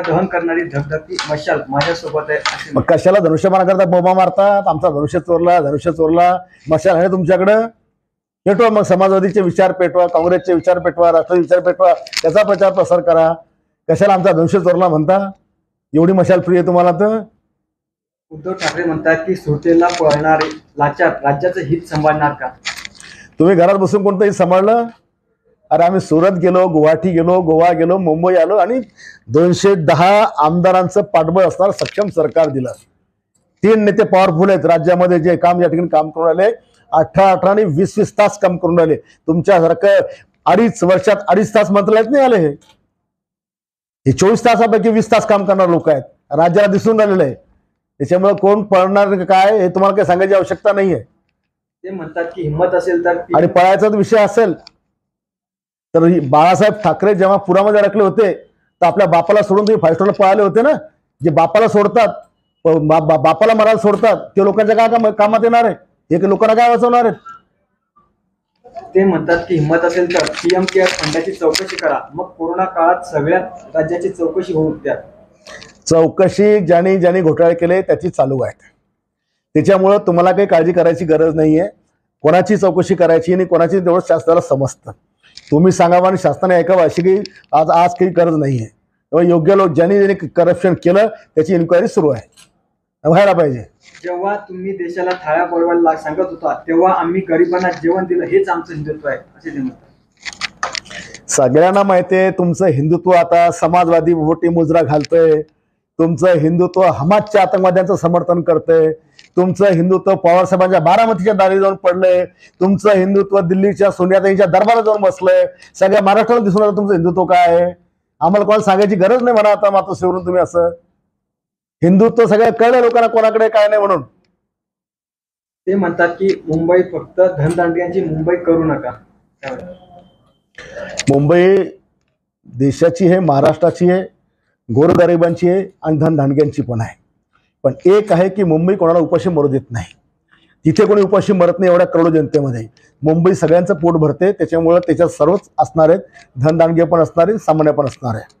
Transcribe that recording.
दहन करणारी धगधगती मशाल माझ्यासोबत आहे असे मग कशाला धनुष्यबाणा करता बोमा मारतात? आमचा धनुष्य चोरला धनुष्य चोरला. मशाल आहे तुमच्याकडं? पेटवा मग समाजवादीचे विचार पेटवा काँग्रेसचे विचार पेटवा राष्ट्रवादी विचार पेटवा त्याचा प्रचार प्रसार करा. कशाला आमचा धनुष्य चोरला म्हणता? एवढी मशाल प्रिय तुम्हाला तर? उद्धव ठाकरे म्हणतात की सुटेला पळणारे लाचार राज्याचं हित सांभाळणार का? तुम्ही घरात बसून कोणतंही सांभाळलं? अरे आम्ही सुरत गेलो गुवाहाटी गेलो गोवा गेलो मुंबई आलो आणि दोनशे दहा आमदारांचं पाठबळ असणार सक्षम सरकार दिलं. तीन नेते पॉवरफुल आहेत. राज्यामध्ये जे काम या ठिकाणी काम करून राहिले अठरा अठरा आणि वीस वीस तास काम करून राहिले. तुमच्यासारखं अडीच वर्षात अडीच तास मंत्रालयात नाही आले हे. हे चोवीस तासापैकी वीस तास काम करणारे लोक आहेत. राज्याला दिसून राहिलेलं आहे. त्याच्यामुळे कोण पळणार काय हे तुम्हाला काही सांगायची आवश्यकता नाही आहे ते म्हणतात की हिंमत असेल तर आणि पळायचा विषय असेल तर बाळासाहेब ठाकरे जेव्हा पुरामध्ये अडकले होते तर आपल्या बापाला सोडून तुम्ही फाईव्ह स्टारला पळाले होते ना? जे बापाला सोडतात प- बा- बा- बापाला मारायला सोडतात ते लोकांच्या काय काम कामात येणार आहे हे लोकांना काय वाचवणार आहेत? ते म्हणतात की हिंमत असेल तर पीएम केअर फंडाची चौकशी करा. मग कोरोना काळात सगळ्या राज्याची चौकशी होऊ द्या. चौकशी ज्यांनी ज्यांनी घोटाळे केले त्याची चालू आहे त्याच्यामुळं तुम्हाला काही काळजी करायची गरज नाहीये. कोणाची चौकशी करायची आणि कोणाची तेवढं शासनाला समजतं. तुम्ही सांगावं आणि शासनाने ऐकावं अशी काही आज आज काही गरज नाहीये. तेव्हा योग्य लोक ज्यांनी ज्यांनी करप्शन केलं त्याची इन्क्वायरी सुरू आहे. व्हायला पाहिजे. जेव्हा तुम्ही देशाला थाळ्या पडवायला सांगत होता तेव्हा आम्ही गरिबांना जेवण दिलं हेच आमचं हिंदुत्व आहे असे ते म्हणतात. सगळ्यांना माहिती आहे तुमचं हिंदुत्व आता समाजवादी वोटी मुजरा घालतंय. तुमचं हिंदुत्व हमासच्या आतंकवाद्यांचं समर्थन करतंय. तुमचं हिंदुत्व पवारसाहेबांच्या बारामतीच्या दारी जाऊन पडलंय. तुमचं हिंदुत्व दिल्लीच्या सोनियाताईच्या दरबारात जाऊन बसलंय. सगळ्या महाराष्ट्राला दिसून आलं तुमचं हिंदुत्व काय आहे. आम्हाला कोणाला सांगायची गरज नाही म्हणा आता मातोश्रीवरून तुम्ही असं. हिंदुत्व सगळ्या कळलं लोकांना कोणाकडे काय नाही म्हणून. ते म्हणतात की मुंबई फक्त धनदांडग्यांची मुंबई करू नका. मुंबई देशाची आहे महाराष्ट्राची आहे गोरगरिबांची आहे आणि धनधानग्यांची पण आहे. पण एक आहे की मुंबई कोणाला उपाशी मरू देत नाही. तिथे कोणी उपाशी मरत नाही एवढ्या करोडो जनतेमध्ये. मुंबई सगळ्यांचं पोट भरते त्याच्यामुळं त्याच्यात सर्वच असणार आहेत. धनदानगे पण असणार आहेत सामान्य पण असणार आहे